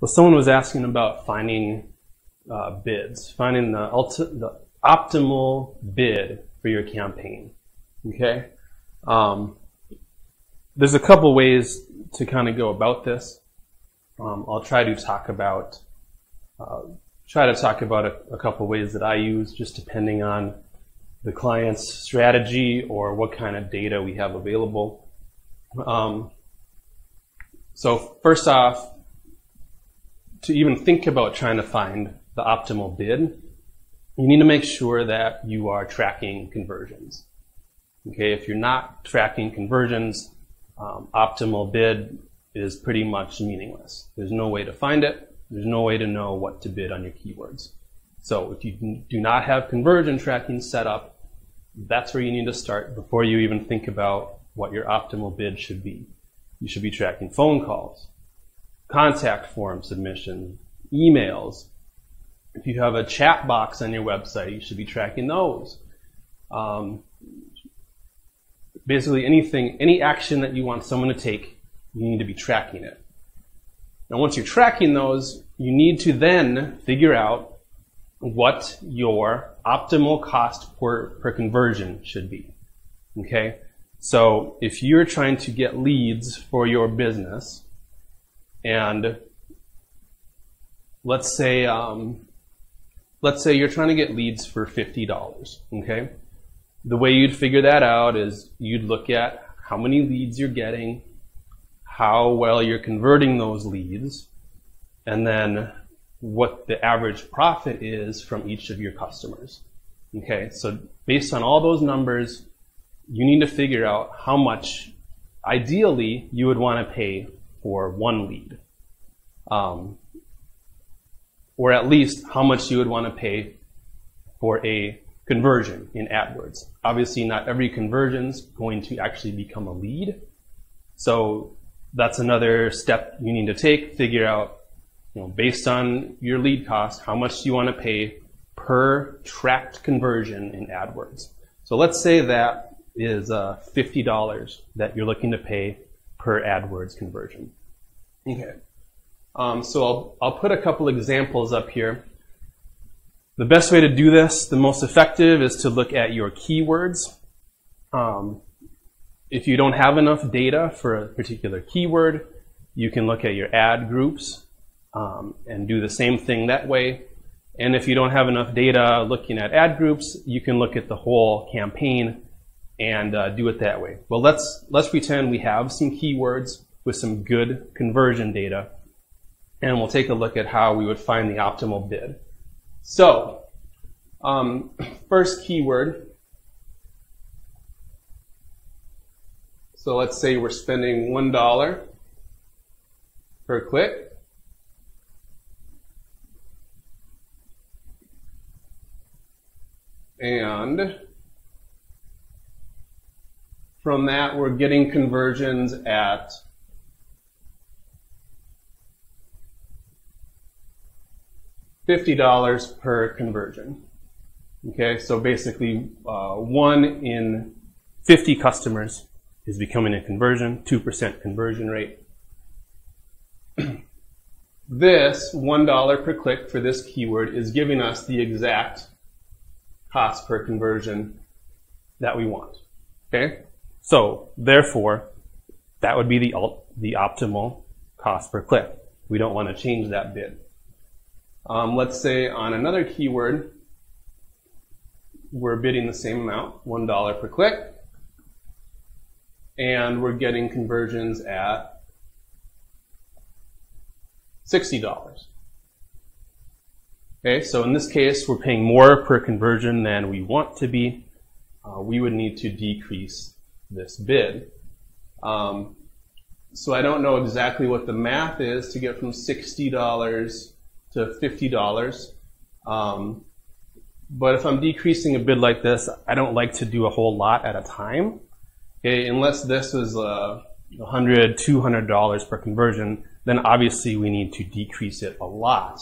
Well, someone was asking about finding uh, bids, finding the, the optimal bid for your campaign. Okay? Um, there's a couple ways to kind of go about this. Um, I'll try to talk about uh, try to talk about a, a couple ways that I use, just depending on the client's strategy or what kind of data we have available. Um, so first off, to even think about trying to find the optimal bid, you need to make sure that you are tracking conversions. Okay, if you're not tracking conversions, um, optimal bid is pretty much meaningless. There's no way to find it. There's no way to know what to bid on your keywords. So if you do not have conversion tracking set up, that's where you need to start before you even think about what your optimal bid should be. You should be tracking phone calls, contact form submission, emails. If you have a chat box on your website, you should be tracking those. Um, basically anything, any action that you want someone to take, you need to be tracking it. Now, once you're tracking those, you need to then figure out what your optimal cost per, per conversion should be. Okay? So if you're trying to get leads for your business, and let's say, um, let's say you're trying to get leads for $50, okay? The way you'd figure that out is you'd look at how many leads you're getting, how well you're converting those leads, and then what the average profit is from each of your customers. Okay, so based on all those numbers, you need to figure out how much, ideally, you would want to pay for one lead. Um, or at least how much you would want to pay for a conversion in AdWords. Obviously, not every conversion is going to actually become a lead. So that's another step you need to take. Figure out, you know, based on your lead cost, how much you want to pay per tracked conversion in AdWords. So let's say that is uh, $50 that you're looking to pay per AdWords conversion. Okay. Um, so I'll, I'll put a couple examples up here. The best way to do this, the most effective, is to look at your keywords. Um, if you don't have enough data for a particular keyword, you can look at your ad groups um, and do the same thing that way. And if you don't have enough data looking at ad groups, you can look at the whole campaign and uh, do it that way. Well, let's let's pretend we have some keywords with some good conversion data, and we'll take a look at how we would find the optimal bid. So, um, first keyword So let's say we're spending $1 per click. And from that, we're getting conversions at $50 per conversion. Okay, so basically uh, one in 50 customers is becoming a conversion, 2% conversion rate. this $1 per click for this keyword is giving us the exact cost per conversion that we want. Okay? So, therefore, that would be the, the optimal cost per click. We don't want to change that bid. Um, let's say on another keyword, we're bidding the same amount, $1 per click and we're getting conversions at $60. Okay, so in this case, we're paying more per conversion than we want to be. Uh, we would need to decrease this bid. Um, so I don't know exactly what the math is to get from $60 to $50. Um, but if I'm decreasing a bid like this, I don't like to do a whole lot at a time. Okay, unless this is uh, $100, $200 per conversion, then obviously we need to decrease it a lot.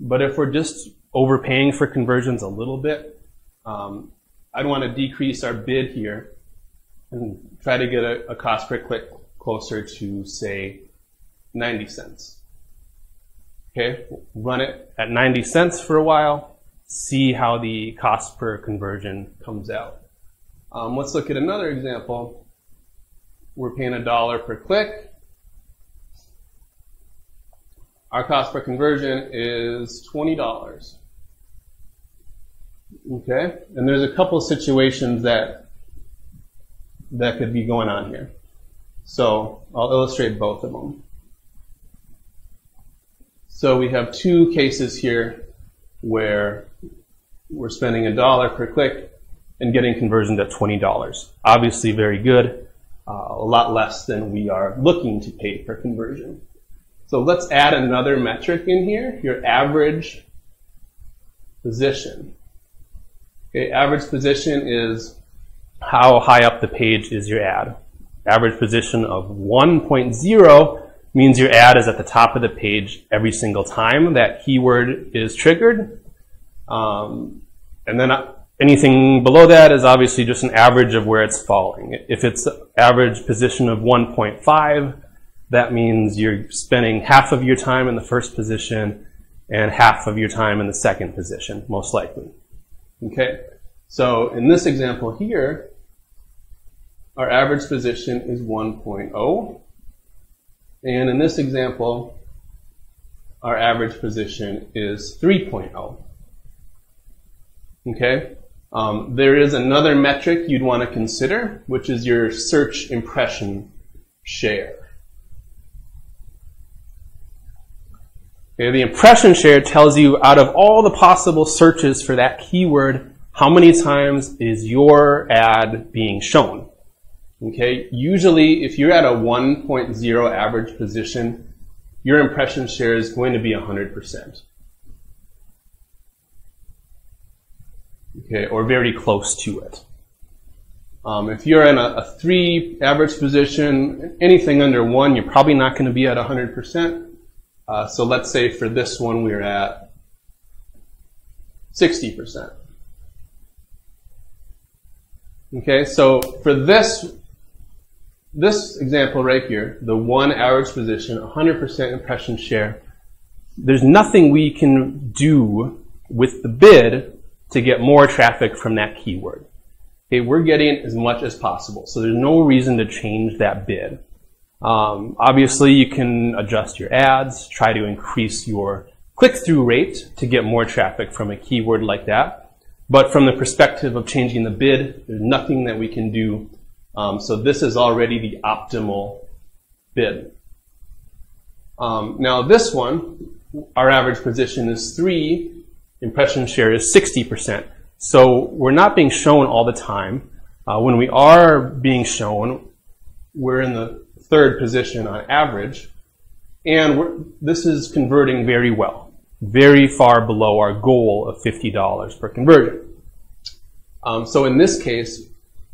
But if we're just overpaying for conversions a little bit, um, I'd want to decrease our bid here and try to get a, a cost per click closer to, say, 90 cents. Okay, run it at 90 cents for a while, see how the cost per conversion comes out. Um, let's look at another example. We're paying a dollar per click. Our cost per conversion is $20. Okay, and there's a couple of situations that that could be going on here. So I'll illustrate both of them. So we have two cases here where we're spending a dollar per click and getting conversions at $20. Obviously very good, uh, a lot less than we are looking to pay per conversion. So let's add another metric in here, your average position. Okay, average position is how high up the page is your ad. Average position of 1.0 means your ad is at the top of the page every single time that keyword is triggered. Um, and then anything below that is obviously just an average of where it's falling. If it's average position of 1.5, that means you're spending half of your time in the first position and half of your time in the second position, most likely. Okay, so in this example here, our average position is 1.0. And in this example, our average position is 3.0. Okay? Um, there is another metric you'd want to consider, which is your search impression share. Okay, the impression share tells you out of all the possible searches for that keyword, how many times is your ad being shown? Okay, usually if you're at a 1.0 average position, your impression share is going to be 100%. Okay, or very close to it. Um, if you're in a, a, three average position, anything under one, you're probably not going to be at 100%. Uh, so let's say for this one we're at 60%. Okay, so for this this example right here, the one average position, 100% impression share, there's nothing we can do with the bid to get more traffic from that keyword. Okay, we're getting as much as possible, so there's no reason to change that bid. Um, obviously, you can adjust your ads, try to increase your click-through rate to get more traffic from a keyword like that. But from the perspective of changing the bid, there's nothing that we can do. Um, so this is already the optimal bid. Um, now this one, our average position is three, impression share is 60%. So we're not being shown all the time. Uh, when we are being shown, we're in the third position on average. And this is converting very well, very far below our goal of $50 per conversion. Um, so in this case,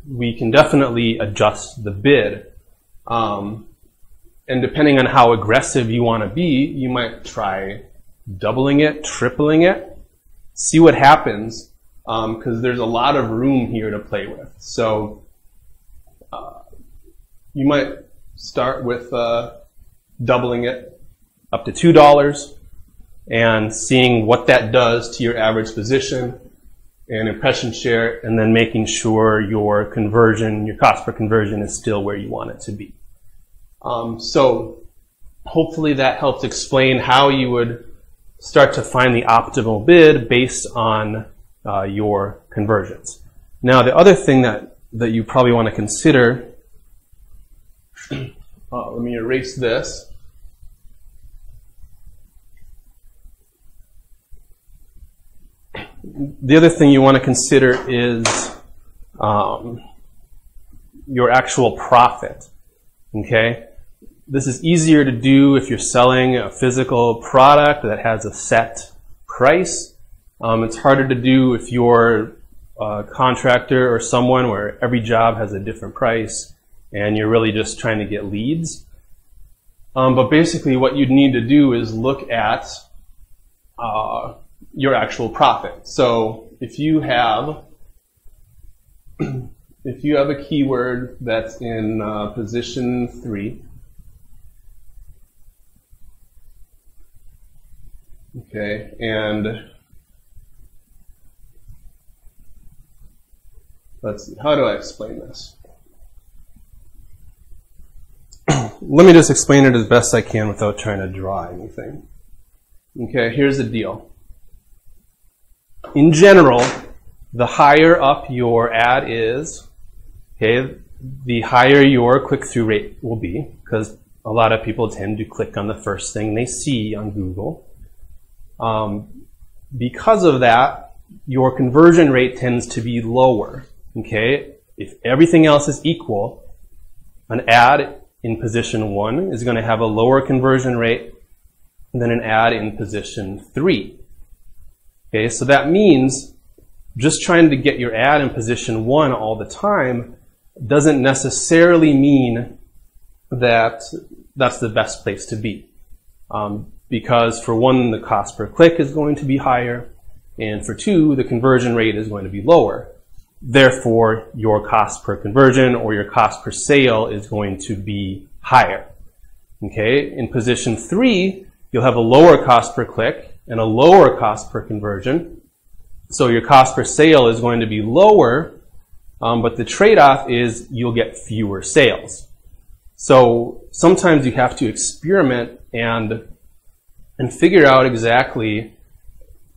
we can definitely adjust the bid. Um, and depending on how aggressive you want to be, you might try doubling it, tripling it, see what happens, because um, there's a lot of room here to play with. So uh, you might start with uh, doubling it up to $2 and seeing what that does to your average position and impression share, and then making sure your conversion, your cost per conversion is still where you want it to be. Um, so hopefully that helps explain how you would start to find the optimal bid based on uh, your conversions. Now, the other thing that, that you probably want to consider uh, let me erase this. The other thing you want to consider is um, your actual profit. Okay? This is easier to do if you're selling a physical product that has a set price. Um, it's harder to do if you're a contractor or someone where every job has a different price and you're really just trying to get leads. Um, but basically, what you'd need to do is look at uh, your actual profit. So if you have if you have a keyword that's in uh, position three, Okay, and let's see, how do I explain this? Let me just explain it as best I can without trying to draw anything. Okay, here's the deal. In general, the higher up your ad is, okay, the higher your click-through rate will be, because a lot of people tend to click on the first thing they see on Google. Um, because of that, your conversion rate tends to be lower. Okay, if everything else is equal, an ad in position one is going to have a lower conversion rate than an ad in position three. Okay, so that means just trying to get your ad in position one all the time doesn't necessarily mean that that's the best place to be. Um, because for one, the cost per click is going to be higher, and for two, the conversion rate is going to be lower. Therefore, your cost per conversion or your cost per sale is going to be higher. Okay, in position three, you'll have a lower cost per click and a lower cost per conversion. So your cost per sale is going to be lower, um, but the trade-off is you'll get fewer sales. So sometimes you have to experiment and and figure out exactly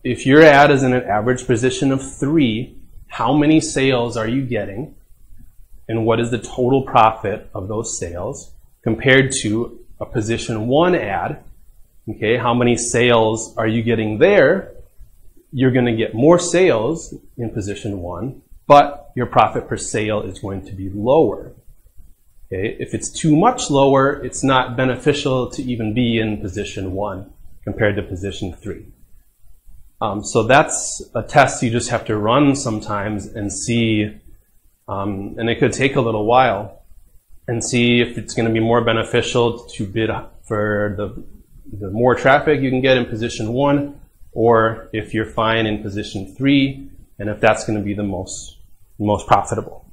if your ad is in an average position of three, how many sales are you getting, and what is the total profit of those sales compared to a position one ad. Okay, how many sales are you getting there? You're going to get more sales in position one, but your profit per sale is going to be lower. Okay, if it's too much lower, it's not beneficial to even be in position one compared to position three. Um, so that's a test you just have to run sometimes and see, um, and it could take a little while, and see if it's going to be more beneficial to bid for the, the more traffic you can get in position one, or if you're fine in position three, and if that's going to be the most, most profitable.